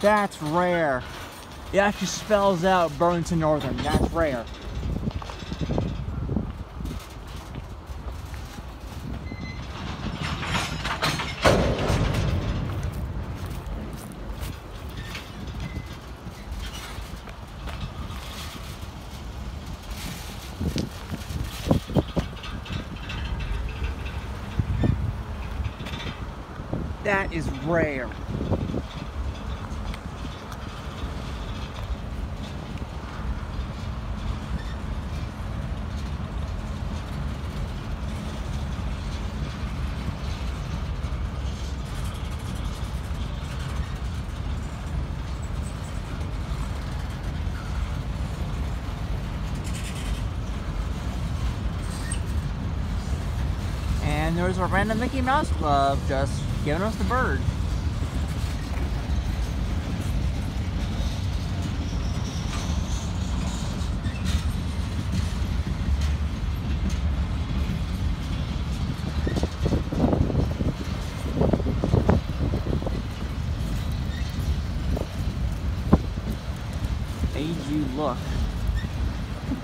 That's rare. It actually spells out Burlington Northern. That's rare. That is rare. And there's a random Mickey Mouse Club just giving us the bird. Made you look.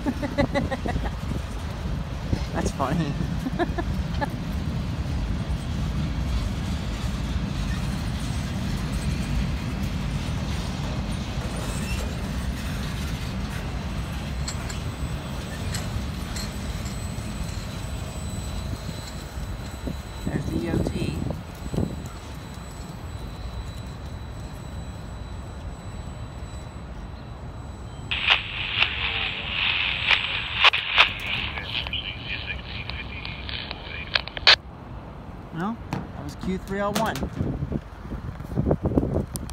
That's funny. Well, that was Q301.